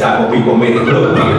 estamos muy convencidos.